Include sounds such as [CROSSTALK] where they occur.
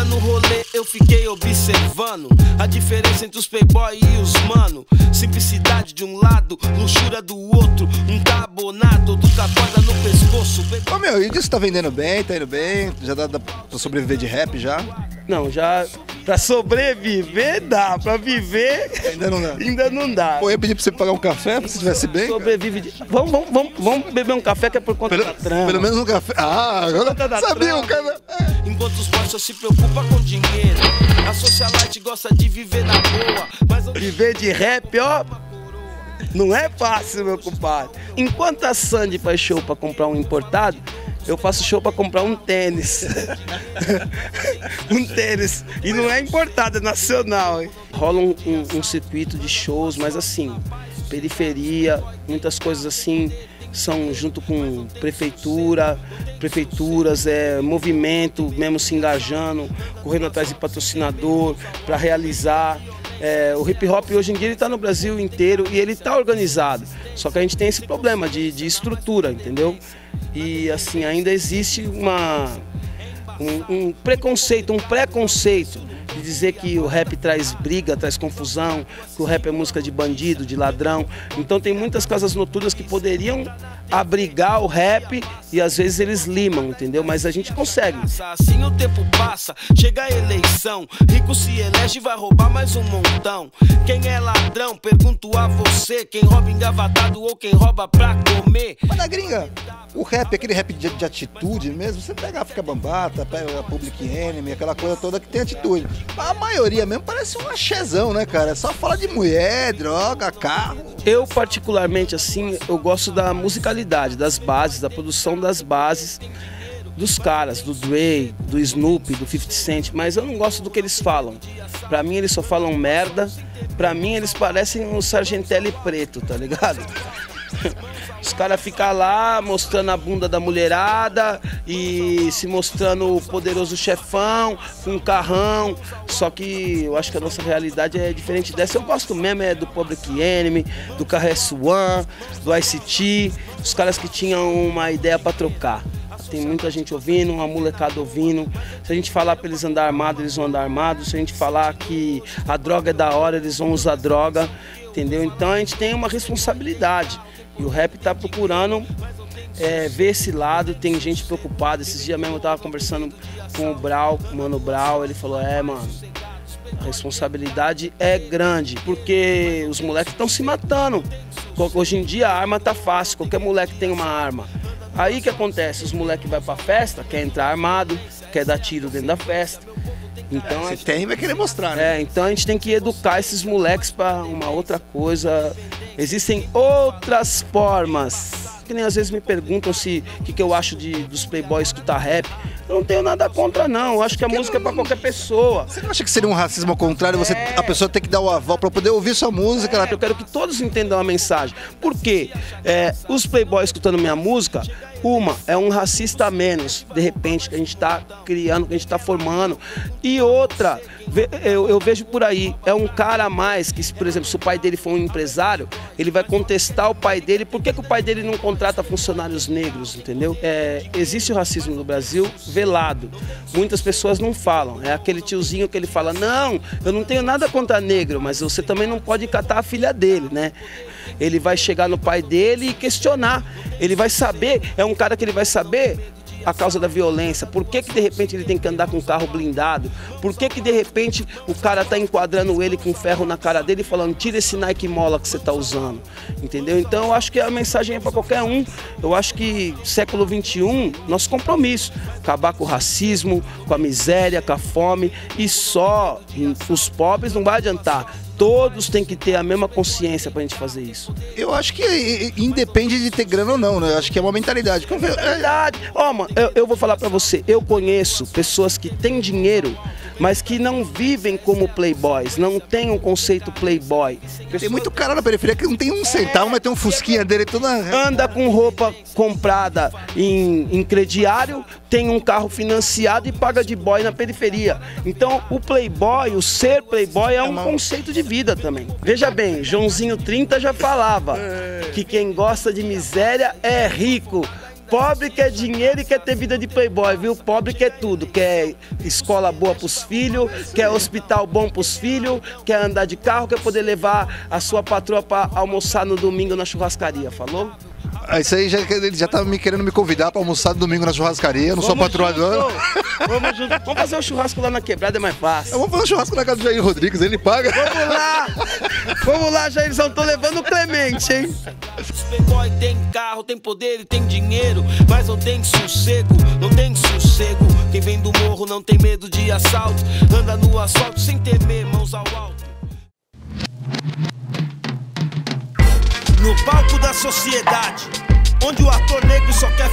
Dia no rolê eu fiquei observando a diferença entre os playboy e os mano. Simplicidade de um lado, luxúria do outro. Um tá abonado, outro corda no pescoço. Ô meu, e disso tá vendendo bem, tá indo bem? Já dá, dá pra sobreviver de rap já? Não, já Pra sobreviver dá, pra viver ainda não dá. [LAUGHS] ainda não dá. Pô, eu ia pedir pra você pagar um café, se estivesse bem. Sobrevive de... vamos, vamos, vamos, vamos beber um café que é por conta pelo, da trama. Pelo menos um café. Ah, agora sabia o cara. Enquanto os parceiros se preocupam com dinheiro, a socialite gosta de viver na boa. Mas viver de rap, ó. Não é fácil, meu compadre. Enquanto a Sandy faz show pra comprar um importado, eu faço show para comprar um tênis. [LAUGHS] um tênis. E não é importado, é nacional. Hein? Rola um, um, um circuito de shows, mas assim, periferia, muitas coisas assim são junto com prefeitura, prefeituras, é, movimento, mesmo se engajando, correndo atrás de patrocinador para realizar. É, o hip hop hoje em dia está no Brasil inteiro e ele está organizado. Só que a gente tem esse problema de, de estrutura, entendeu? E assim, ainda existe uma, um, um preconceito, um preconceito de dizer que o rap traz briga, traz confusão, que o rap é música de bandido, de ladrão. Então tem muitas casas noturnas que poderiam abrigar o rap e às vezes eles limam, entendeu? Mas a gente consegue. Assim o tempo passa, chega a eleição, rico se elege e vai roubar mais um montão. Quem é ladrão? Pergunto a você, quem rouba engavatado ou quem rouba pra comer. Mas na gringa, o rap, aquele rap de, de atitude mesmo, você pega a África Bambata, pega a Public Enemy, aquela coisa toda que tem atitude. A maioria mesmo parece um achezão, né, cara? Só fala de mulher, droga, carro. Eu, particularmente, assim, eu gosto da musicalidade, das bases, da produção das bases dos caras, do Dre, do Snoop, do 50 Cent, mas eu não gosto do que eles falam. Pra mim, eles só falam merda. Pra mim, eles parecem o Sargentelli preto, tá ligado? [LAUGHS] Os caras ficam lá mostrando a bunda da mulherada e se mostrando o poderoso chefão, com um carrão. Só que eu acho que a nossa realidade é diferente dessa. Eu gosto mesmo é do Public Enemy, do KRS One, do ICT, os caras que tinham uma ideia para trocar. Tem muita gente ouvindo, uma molecada ouvindo. Se a gente falar para eles andar armados, eles vão andar armados. Se a gente falar que a droga é da hora, eles vão usar droga. Entendeu? Então a gente tem uma responsabilidade. E o rap está procurando é, ver esse lado, tem gente preocupada. Esses dias mesmo eu tava conversando com o Brau, com o Mano Brau, ele falou, é, mano, a responsabilidade é grande, porque os moleques estão se matando. Hoje em dia a arma tá fácil, qualquer moleque tem uma arma. Aí que acontece? Os moleques vão pra festa, quer entrar armado, quer dar tiro dentro da festa. Então, Se tem, vai querer mostrar, né? É, então a gente tem que educar esses moleques para uma outra coisa. Existem outras formas. Que nem às vezes me perguntam se o que, que eu acho de, dos playboys escutar rap. Eu não tenho nada contra, não. Eu acho que a música não... é para qualquer pessoa. Você não acha que seria um racismo ao contrário? Você, é... A pessoa tem que dar o aval para poder ouvir sua música? É, eu quero que todos entendam a mensagem. Por quê? É, os playboys escutando minha música, uma, é um racista a menos, de repente, que a gente está criando, que a gente está formando. E outra, eu, eu, vejo por aí, é um cara a mais que, por exemplo, se o pai dele for um empresário, ele vai contestar o pai dele. Por que, que o pai dele não contrata funcionários negros, entendeu? É, existe o racismo no Brasil velado. Muitas pessoas não falam. É aquele tiozinho que ele fala, não, eu não tenho nada contra negro, mas você também não pode catar a filha dele, né? Ele vai chegar no pai dele e questionar. Ele vai saber, é um cara que ele vai saber a causa da violência? Por que, que de repente ele tem que andar com um carro blindado? Por que, que de repente o cara tá enquadrando ele com ferro na cara dele e falando, tira esse Nike Mola que você tá usando? Entendeu? Então eu acho que a mensagem é para qualquer um. Eu acho que século 21, nosso compromisso, acabar com o racismo, com a miséria, com a fome e só os pobres não vai adiantar todos têm que ter a mesma consciência pra gente fazer isso. Eu acho que independe de ter grana ou não, né? Eu acho que é uma mentalidade. É verdade. Ó, oh, mano, eu, eu vou falar pra você, eu conheço pessoas que têm dinheiro mas que não vivem como playboys, não tem um conceito playboy. Pessoa... Tem muito cara na periferia que não tem um centavo, mas tem um fusquinha dele toda. Anda com roupa comprada em, em crediário, tem um carro financiado e paga de boy na periferia. Então, o playboy, o ser playboy é, é um conceito de vida também. Veja bem, Joãozinho 30 já falava é... que quem gosta de miséria é rico Pobre quer dinheiro e quer ter vida de playboy, viu? Pobre quer tudo. Quer escola boa pros filhos, quer hospital bom pros filhos, quer andar de carro, quer poder levar a sua patroa pra almoçar no domingo na churrascaria, falou? Ah, Isso aí já, ele já tá me querendo me convidar pra almoçar domingo na churrascaria. Eu não sou patroador. Vamos junto. Vamos fazer um churrasco lá na quebrada, é mais fácil. Eu vou fazer um churrasco na casa do Jair Rodrigues, ele paga. Vamos lá! Vamos lá, Jairzão, tô levando o Clemente, hein? Playboy tem carro, tem poder e tem dinheiro, mas não tem sossego, não tem sossego. Quem vem do morro não tem medo de assalto, anda no asfalto sem temer, mãos ao alto. No palco da sociedade, onde o ator negro só quer